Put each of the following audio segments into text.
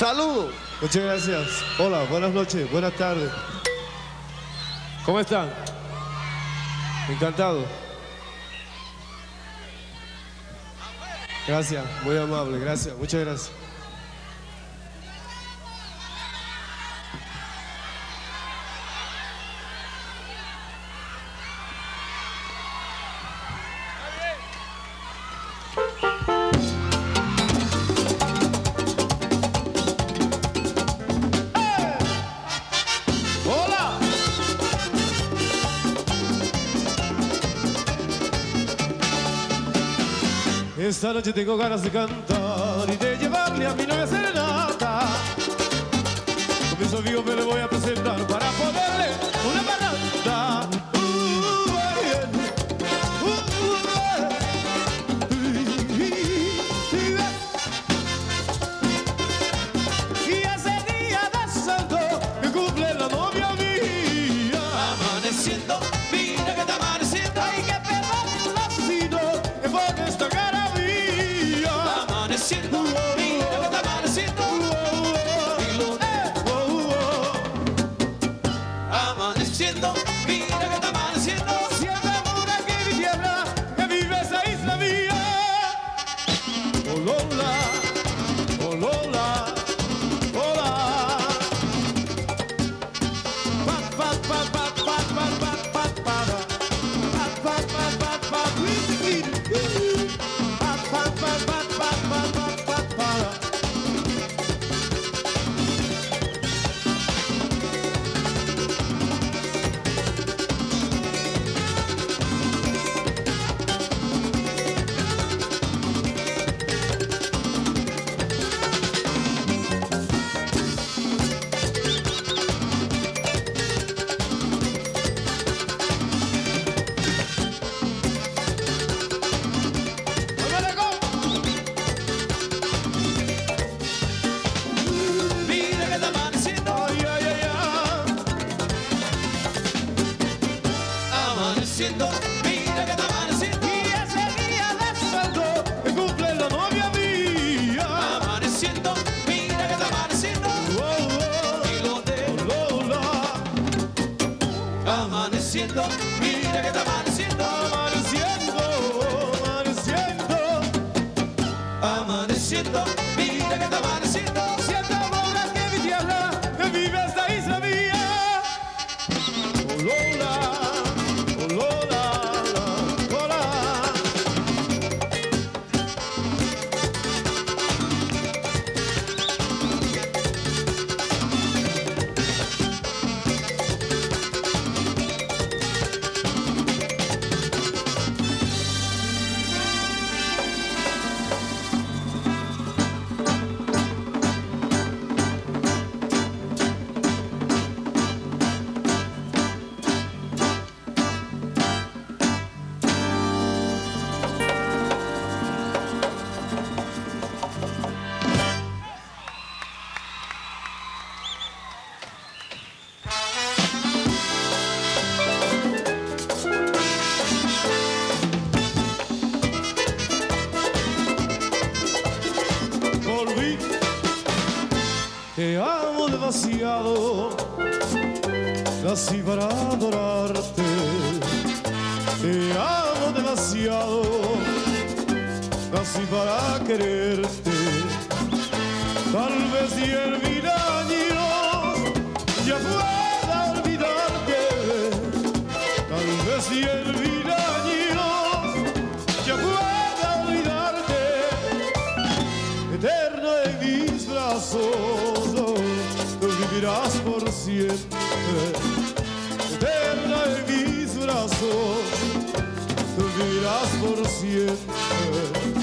Saludos. Muchas gracias. Hola, buenas noches, buenas tardes. ¿Cómo están? Encantado. Gracias, muy amable, gracias, muchas gracias. Esta noche tengo ganas de cantar y de llevarle a mi novia serenata. Con mis amigos me le voy a presentar para poderle una parada. Benito. volví. Te amo demasiado, casi para adorarte. Te amo demasiado, casi para quererte. Tal vez diez mil años ya pueda olvidarte. Tal vez diez mil años. vivirás por siempre. Eterna en mis brazos, tú vivirás por siempre.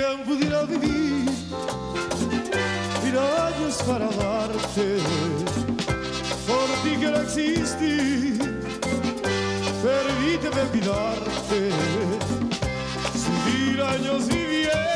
¿Quién pudiera vivir mil años para darte? Por ti que no existí, permíteme olvidarte. Si mil años viviera.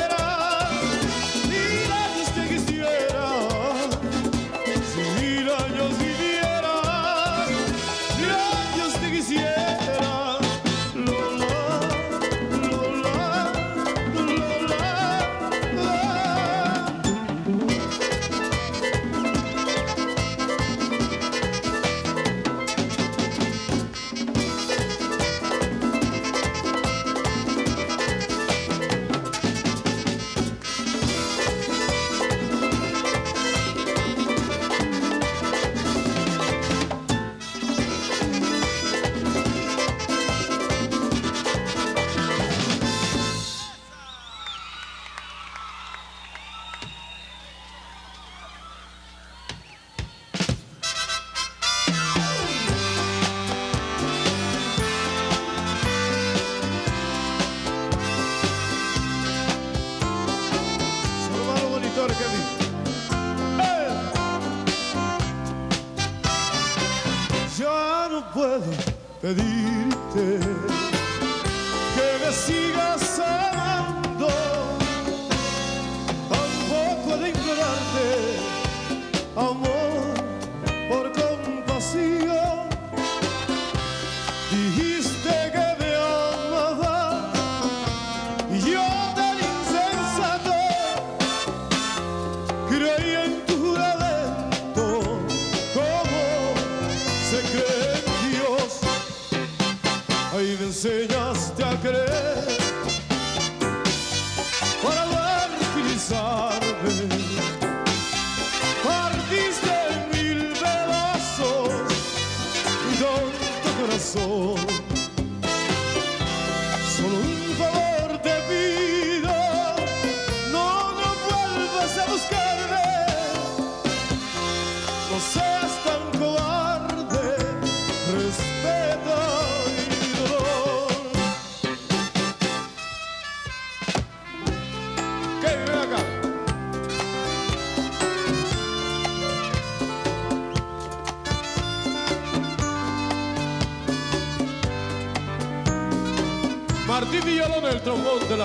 enseñaste a creer.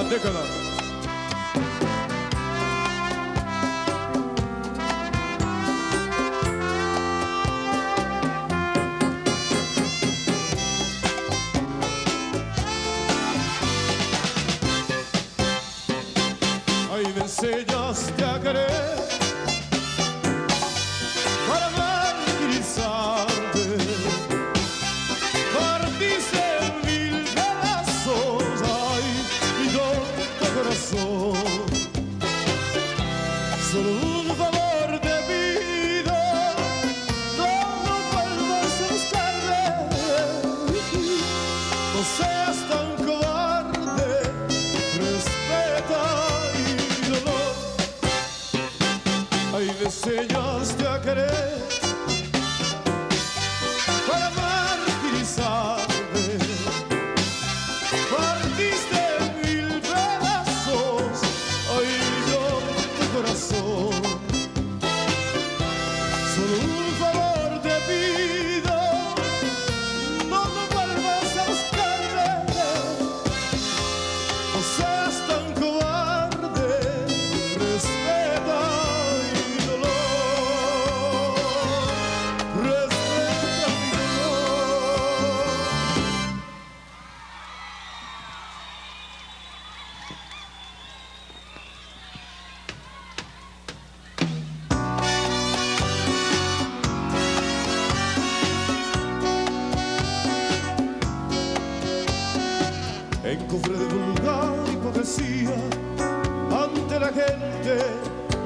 kadar ne.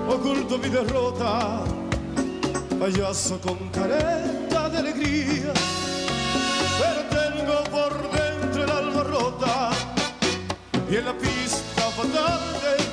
oculto mi derrota, payaso con careta de alegría, pero tengo por dentro el alma rota y en la pista fatal de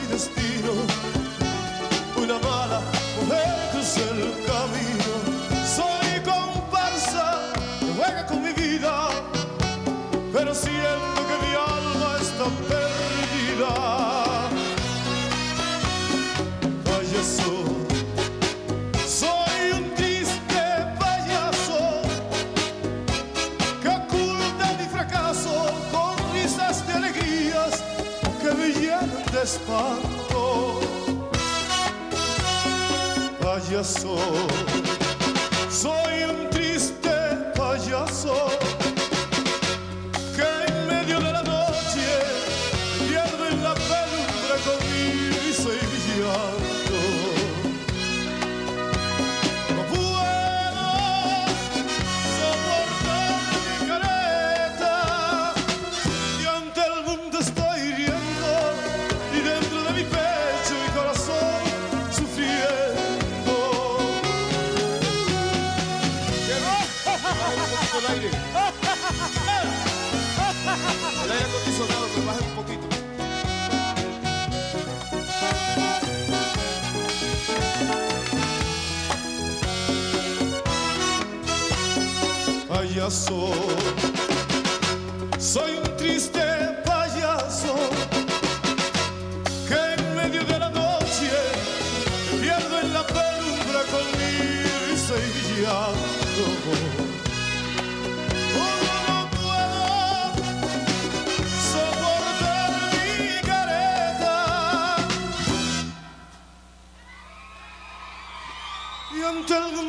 espanto, payaso, soy un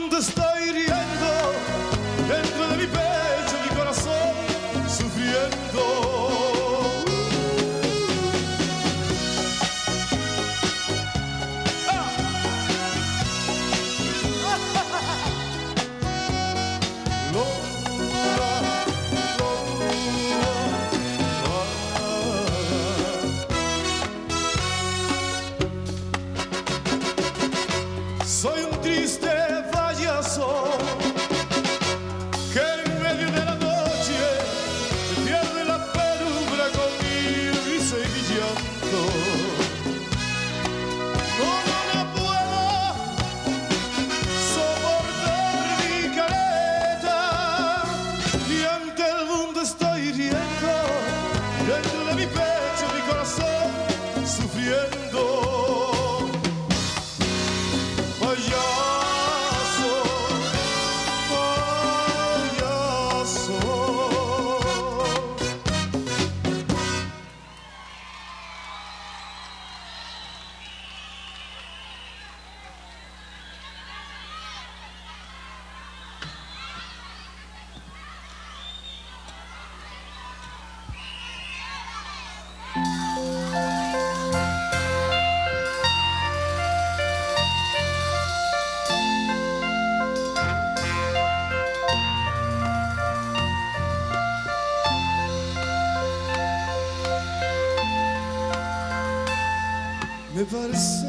Understand. Me